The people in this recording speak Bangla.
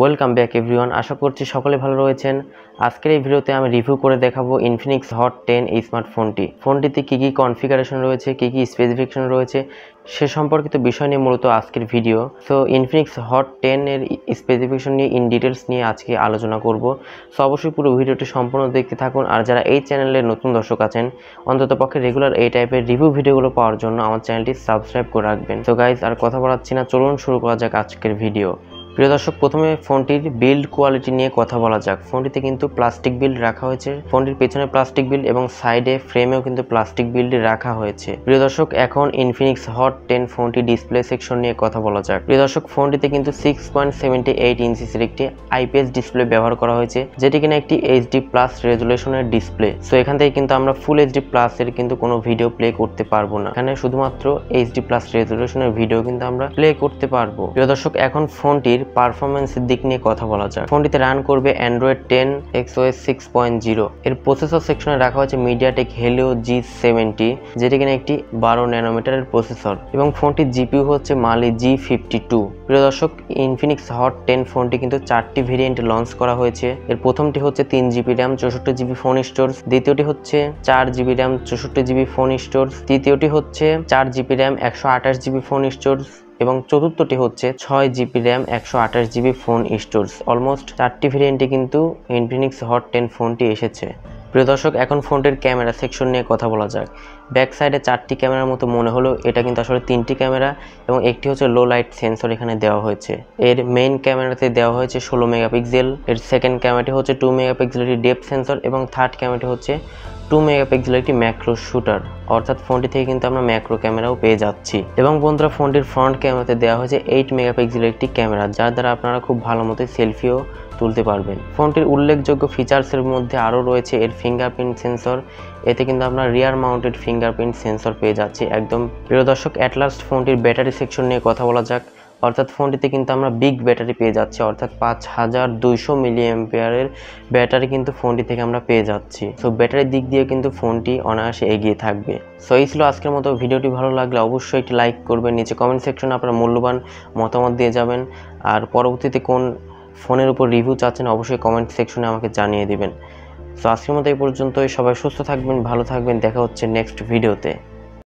ওয়েলকাম ব্যাক এভরিওয়ান আশা করছি সকলে ভালো রয়েছেন। আজকের এই ভিডিওতে আমি রিভিউ করে দেখাবো ইনফিনিক্স হট টেন এই স্মার্টফোনটি ফোনটিতে কী কী কনফিগারেশন রয়েছে, কী কী স্পেসিফিকেশন রয়েছে, সে সম্পর্কিত বিষয় নিয়ে মূলত আজকের ভিডিও তো ইনফিনিক্স হট টেন এর স্পেসিফিকেশন নিয়ে ইন ডিটেলস নিয়ে আজকে আলোচনা করব। সো অবশ্যই পুরো ভিডিওটি সম্পূর্ণ দেখতে থাকুন। আর যারা এই চ্যানেলের নতুন দর্শক আছেন, অন্তত পক্ষে রেগুলার এই টাইপের রিভিউ ভিডিওগুলো পাওয়ার জন্য আমার চ্যানেলটি সাবস্ক্রাইব করে রাখবেন। তো গাইজ আর কথা বলাচ্ছি না। চলুন শুরু করা যাক আজকের ভিডিও প্রিয় দর্শক, প্রথমে ফোনটির বিল্ড কোয়ালিটি নিয়ে কথা বলা যাক। ফোনটিতে কিন্তু প্লাস্টিক বিল্ড রাখা হয়েছে। ফোনটির পেছনে প্লাস্টিক বিল্ড এবং সাইডে ফ্রেমেও কিন্তু প্লাস্টিক বিল্ড রাখা হয়েছে। প্রিয় দর্শক, এখন ইনফিনিক্স হট টেন ফোনটি ডিসপ্লে সেকশন নিয়ে কথা বলা যাক। প্রিয় দর্শক, ফোনটিতে কিন্তু সিক্স পয়েন্ট সেভেন্টি এইট ইঞ্চিসের একটি আইপিএস ডিসপ্লে ব্যবহার করা হয়েছে, যেটি কিনা একটি এইচডি প্লাস রেজুলেশনের ডিসপ্লে সো এখান থেকে কিন্তু আমরা ফুল এইচডি প্লাস এর কিন্তু কোনো ভিডিও প্লে করতে পারব না। এখানে শুধুমাত্র এইচডি প্লাস রেজুলেশনের ভিডিও কিন্তু আমরা প্লে করতে পারব। প্রিয় দর্শক, এখন ফোনটির পারফরমেন্সের দিক নিয়ে কথা বলা যাক। ফোনটিতে রান করবে Android ten XOS six point zero এর প্রসেসর সেকশনে রাখা হয়েছে মিডিয়াটেক হেলিও জি সেভেন্টি যেটি কিনা একটি বারো ন্যানোমিটারের প্রসেসর এবং ফোনটির জিপিউ হচ্ছে মালি জি ফিফটি টু প্রিয় দর্শক ইনফিনিক্স হট টেন ফোনটি কিন্তু চারটি ভেরিয়েন্টে লঞ্চ করা হয়েছে। এর প্রথমটি হচ্ছে তিন জিবি র্যাম চৌষট্টি জিবি ফোন স্টোরেজ দ্বিতীয়টি হচ্ছে চার জিবি র্যাম চৌষট্টি জিবি ফোন স্টোরেজ তৃতীয়টি হচ্ছে চার জিবি র্যাম একশো আঠাশ জিবি ফোন স্টোরেজ এবং চতুর্থটি হচ্ছে ছয় জিবি র্যাম, একশো আঠাশ জিবি ফোন স্টোরেজ। অলমোস্ট চারটি ভেরিয়েন্টে কিন্তু ইনফিনিক্স হট টেন ফোনটি এসেছে। প্রিয় দর্শক, এখন ফোনটির ক্যামেরা সেকশন নিয়ে কথা বলা যাক। ব্যাক সাইডে চারটি ক্যামেরার মতো মনে হলো এটা কিন্তু আসলে তিনটি ক্যামেরা এবং একটি হচ্ছে লো লাইট সেন্সর এখানে দেওয়া হয়েছে। এর মেইন ক্যামেরাতে দেওয়া হয়েছে ষোলো মেগাপিক্সেল, এর সেকেন্ড ক্যামেরাটি হচ্ছে টু মেগাপিক্সেল একটি ডেপ সেন্সর এবং থার্ড ক্যামেরাটি হচ্ছে টু মেগাপিক্সেল একটি ম্যাক্রো শুটার অর্থাৎ ফোনটি থেকে কিন্তু আমরা ম্যাক্রো ক্যামেরাও পেয়ে যাচ্ছি। এবং বন্ধুরা ফোনটির ফ্রন্ট ক্যামেরাতে দেওয়া হয়েছে এইট মেগাপিক্সেল একটি ক্যামেরা যার দ্বারা আপনারা খুব ভালো মতো সেলফিও তুলতে পারবেন। ফোনটির উল্লেখযোগ্য ফিচার্সের মধ্যে আরও রয়েছে এর ফিঙ্গারপ্রিন্ট সেন্সর এতে কিন্তু আমরা রিয়ার মাউন্টেড ফিঙ্গারপ্রিন্ট সেন্সর পেয়ে যাচ্ছি। একদম প্রিয় দর্শক অ্যাটলাস্ট ফোনটির ব্যাটারি সেকশন নিয়ে কথা বলা যাক। অর্থাৎ ফোনটিতে কিন্তু আমরা বিগ ব্যাটারি পেয়ে যাচ্ছি, অর্থাৎ পাঁচ হাজার দুইশো মিলি এম্পিয়ারের ব্যাটারি কিন্তু ফোনটি থেকে আমরা পেয়ে যাচ্ছি। সো ব্যাটারির দিক দিয়ে কিন্তু ফোনটি অনায়াসে এগিয়ে থাকবে। সো এই ছিল আজকের মতো ভিডিওটি। ভালো লাগলে অবশ্যই একটি লাইক করবেন। নিচে কমেন্ট সেকশনে আপনার মূল্যবান মতামত দিয়ে যাবেন। আর পরবর্তীতে কোন ফোনের উপর রিভিউ চাচ্ছেন অবশ্যই কমেন্ট সেকশনে আমাকে জানিয়ে দিবেন। সো আজকের মতো এই পর্যন্তই। সবাই সুস্থ থাকবেন, ভালো থাকবেন। দেখা হচ্ছে নেক্সট ভিডিওতে